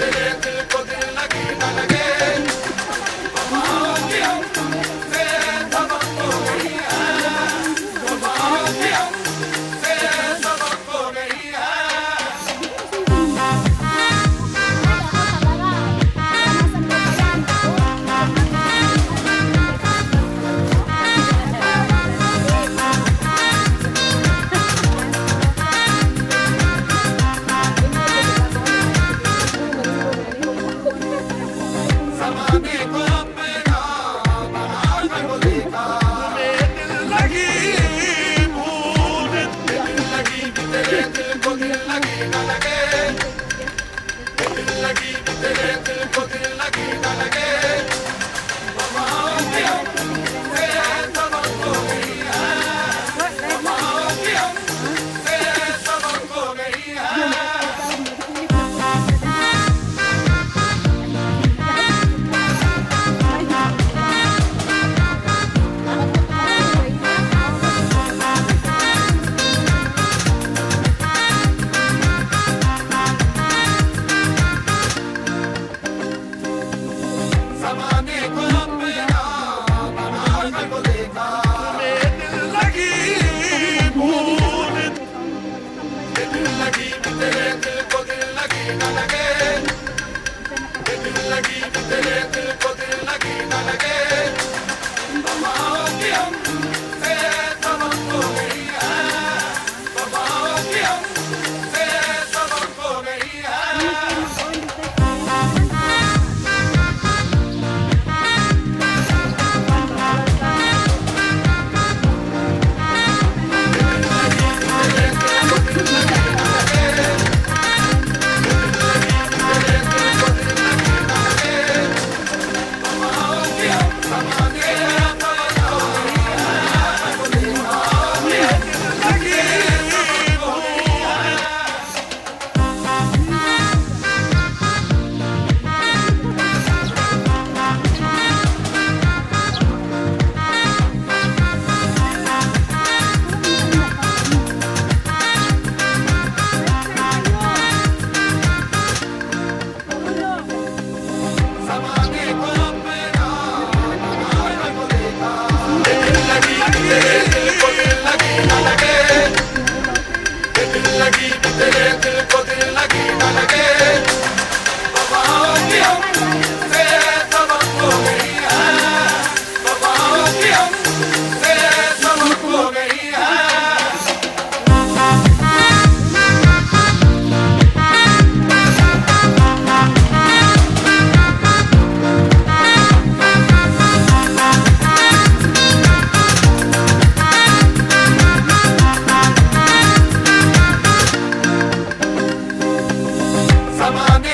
Thank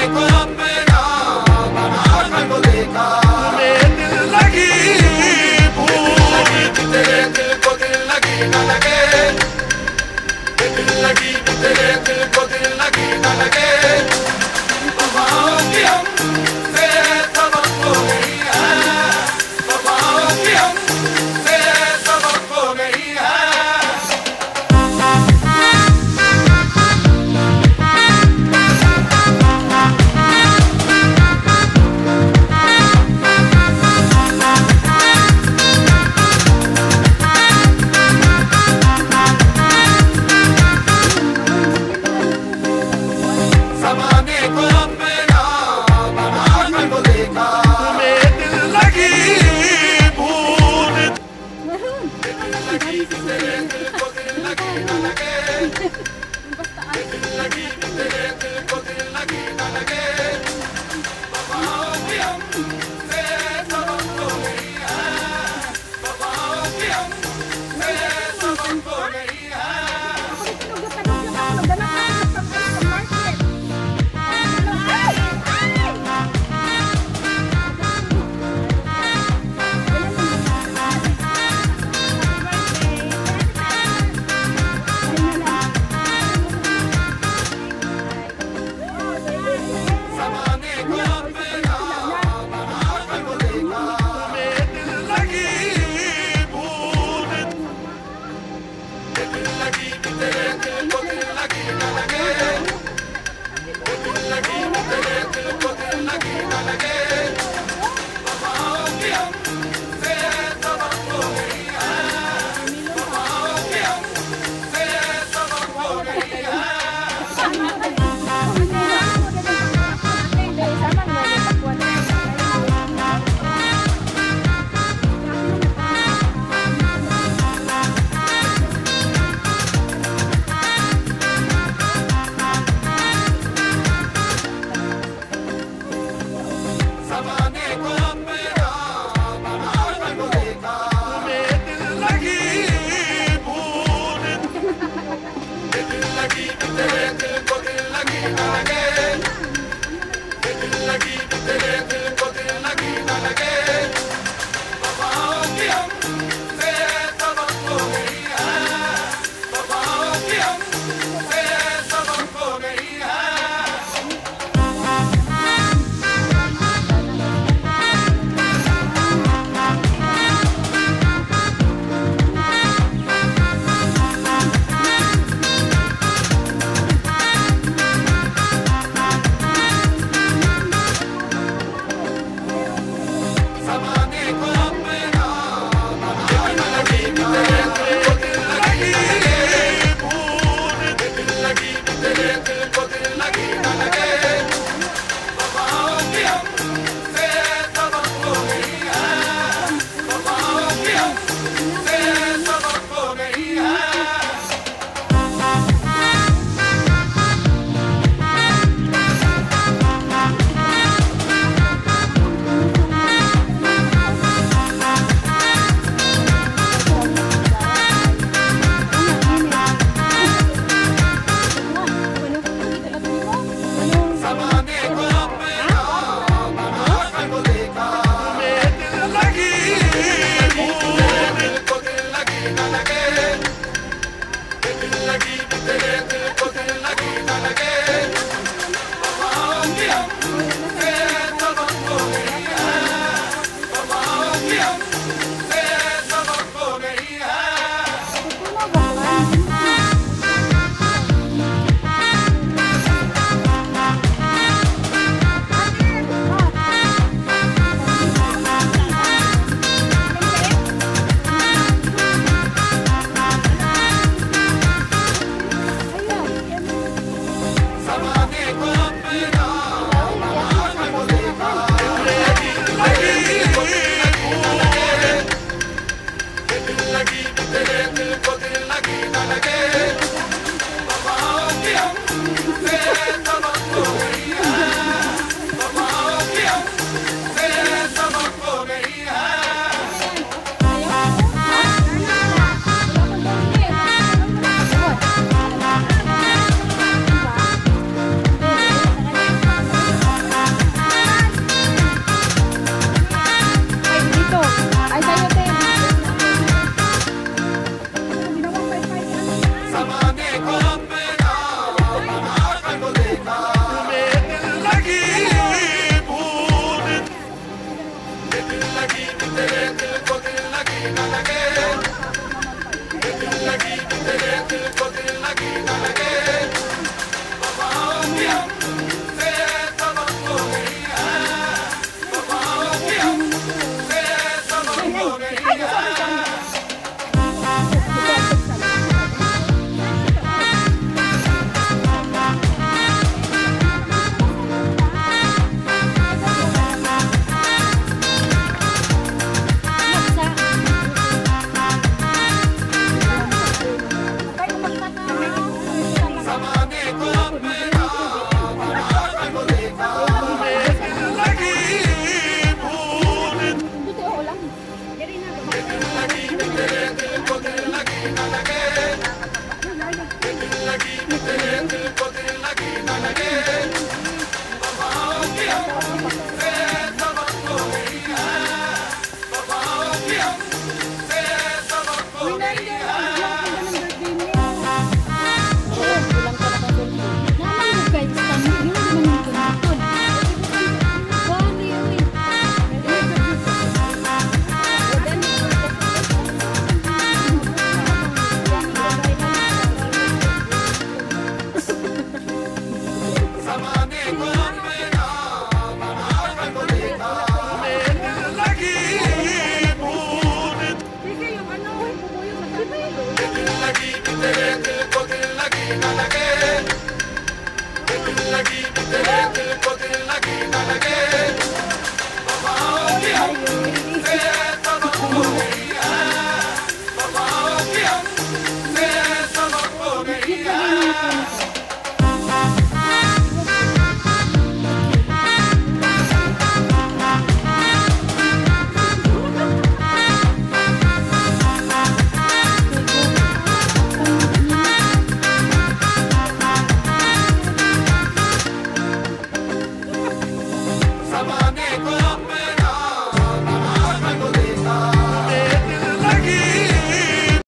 Franklin.